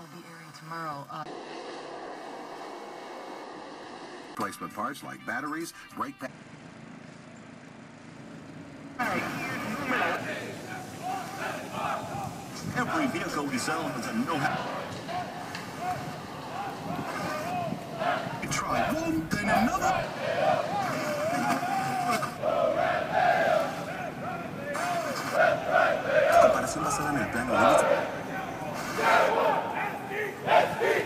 that be airing tomorrow. Uh, Replacement parts like batteries, brake pads. Every vehicle we sell has a know-how. You try one, then another. Comparación basada en el plano. Go,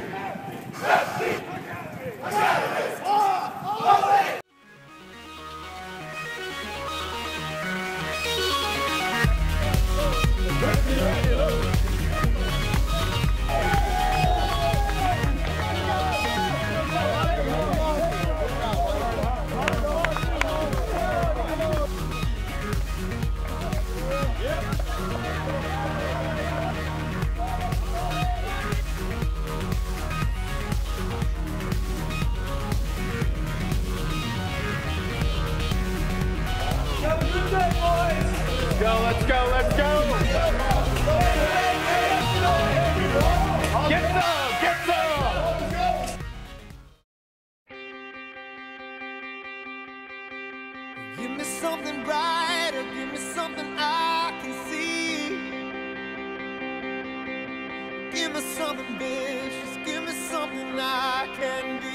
Give me something brighter, give me something I can see. Give me something vicious, give me something I can be.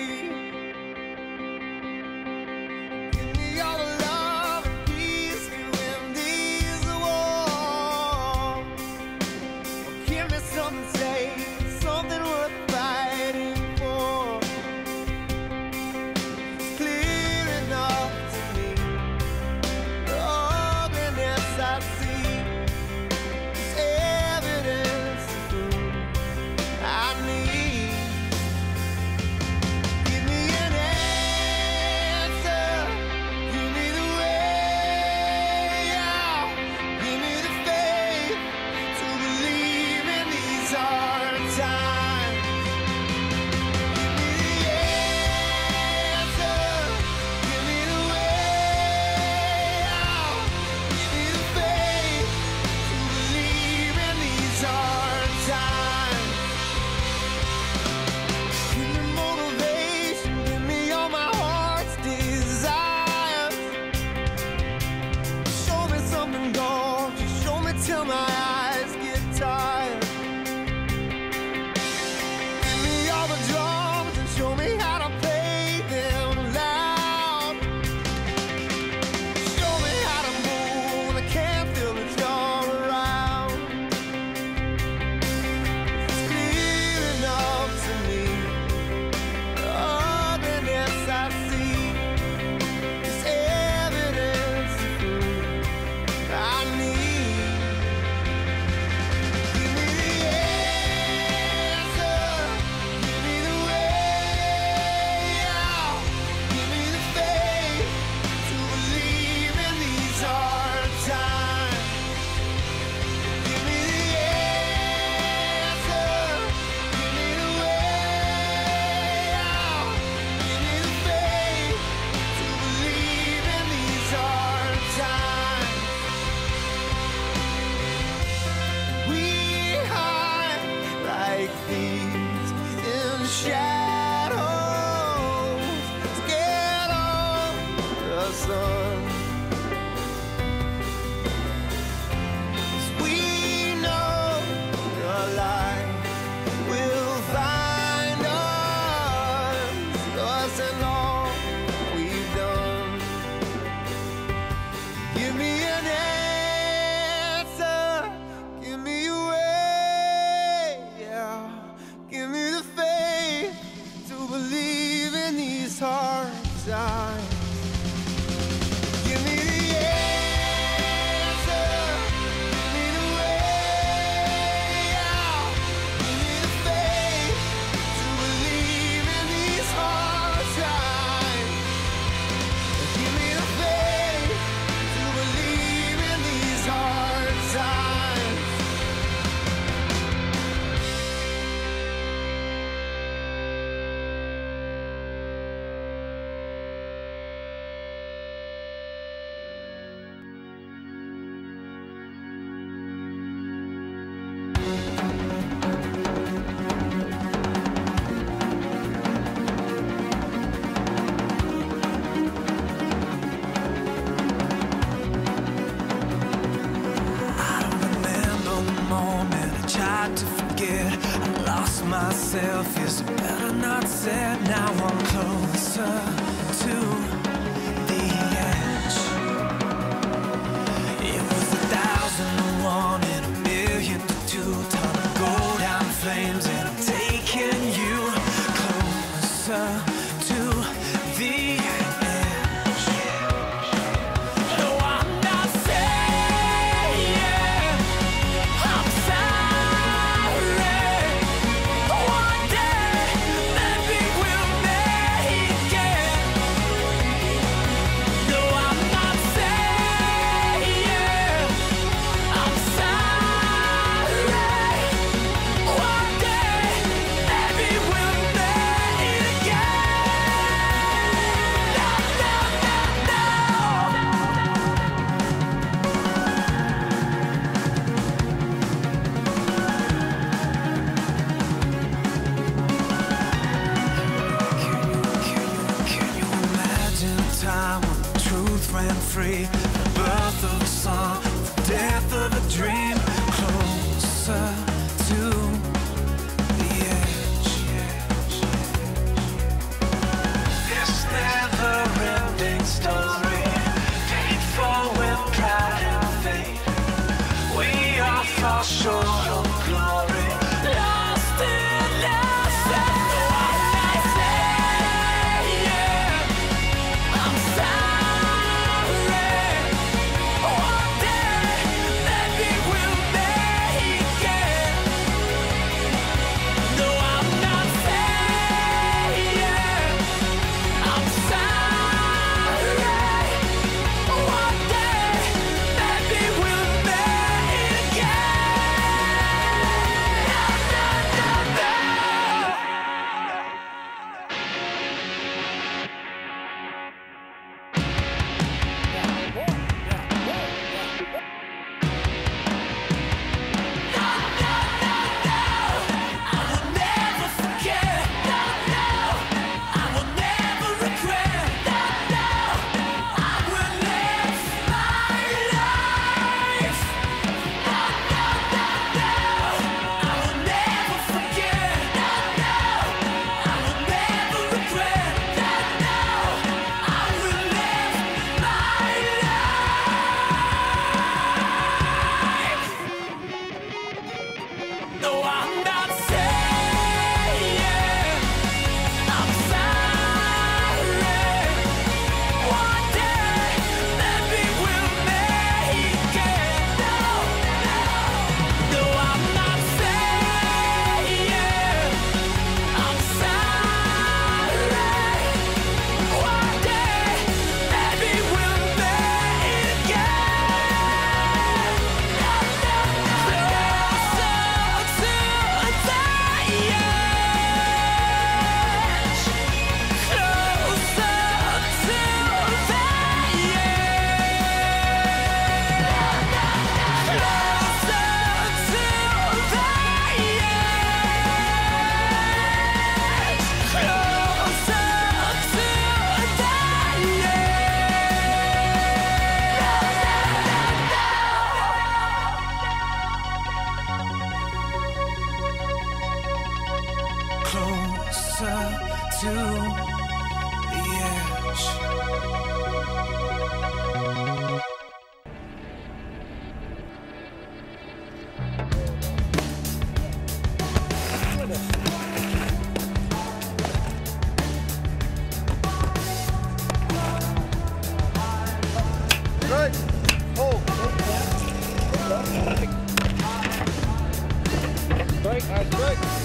tried to forget. I lost myself, is better not said. Now I'm closer to I'm sorry. closer to the edge. Good. Hold. Break. Nice break.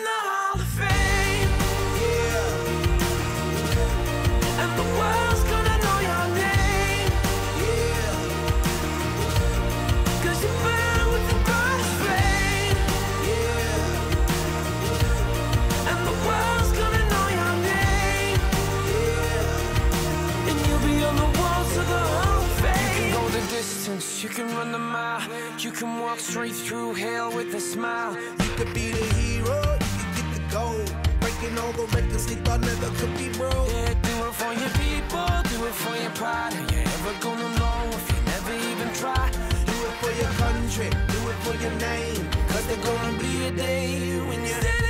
Breaking all the records they thought never could be broke. Yeah, do it for your people, do it for your pride. Are you ever gonna know if you never even try? Do it for your country, do it for your name. Cause there's gonna be a day when you're